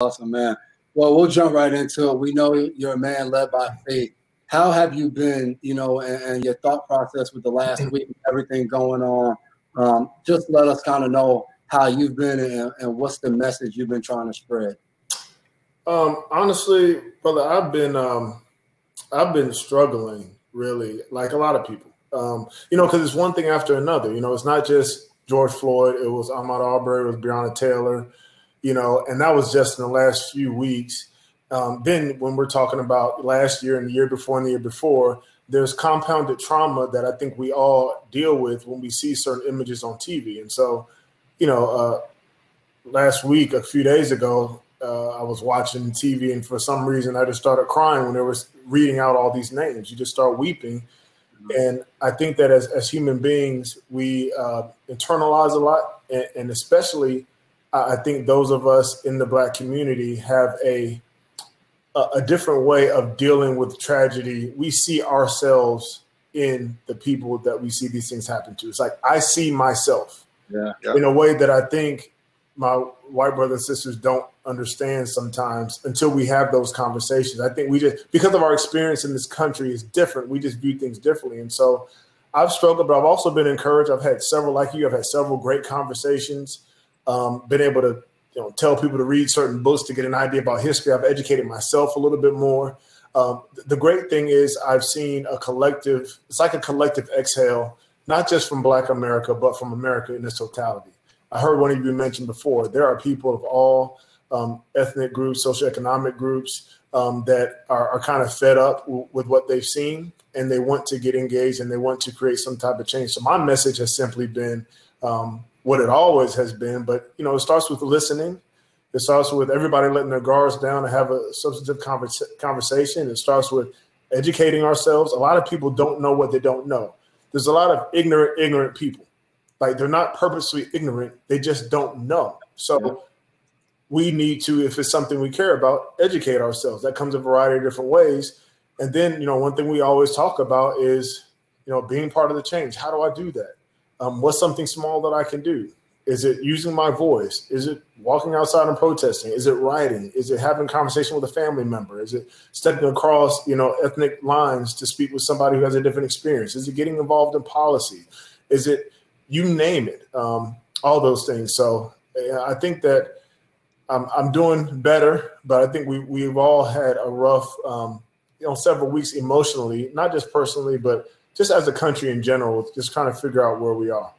Awesome, man. Well, we'll jump right into it. We know you're a man led by faith. How have you been, you know, and, and your thought process with the last week, everything going on? Um, just let us kind of know how you've been and, and, what's the message you've been trying to spread. Um, honestly, brother, I've been um, I've been struggling really, like a lot of people. Um, you know, because it's one thing after another. You know, it's not just George Floyd. It was Ahmaud Arbery. It was Breonna Taylor. You know, and that was just in the last few weeks. Um, then when we're talking about last year and the year before and the year before, there's compounded trauma that I think we all deal with when we see certain images on TV. And so, you know, uh, last week, a few days ago, uh, I was watching TV, and for some reason, I just started crying when they were reading out all these names. You just start weeping. Mm-hmm. And I think that as, as human beings, we uh, internalize a lot, and, and especially, I think those of us in the Black community have a a, different way of dealing with tragedy. We see ourselves in the people that we see these things happen to. It's like I see myself yeah. in a way that I think my white brothers and sisters don't understand sometimes until we have those conversations. I think we just because of our experience in this country is different. We just view things differently. And so I've struggled, but I've also been encouraged. I've had several, like you, I've had several great conversations. Um, been able to you know, tell people to read certain books to get an idea about history. I've educated myself a little bit more. Um, the great thing is I've seen a collective, it's like a collective exhale, not just from Black America, but from America in its totality. I heard one of you mention before, there are people of all um, ethnic groups, socioeconomic groups um, that are, are, kind of fed up w- with what they've seen and they want to get engaged and they want to create some type of change. So my message has simply been um, what it always has been. But you know, it starts with listening. It starts with everybody letting their guards down and have a substantive conversa- conversation. It starts with educating ourselves. A lot of people don't know what they don't know. There's a lot of ignorant, ignorant people. Like they're not purposely ignorant; they just don't know. So. Yeah. We need to, if it's something we care about, educate ourselves. That comes a variety of different ways. And then, you know, one thing we always talk about is, you know, being part of the change. How do I do that? Um, what's something small that I can do? Is it using my voice? Is it walking outside and protesting? Is it writing? Is it having conversation with a family member? Is it stepping across, you know, ethnic lines to speak with somebody who has a different experience? Is it getting involved in policy? Is it you name it? Um, all those things. So I think that I'm, I'm, doing better, but I think we we've all had a rough, um, you know, several weeks emotionally, not just personally, but just as a country in general, just kind of figure out where we are.